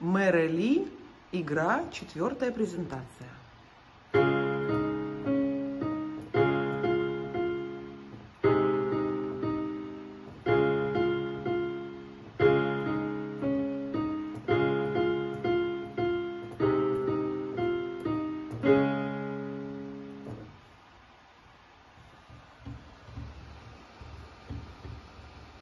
Мерели, игра, четвертая презентация. thank you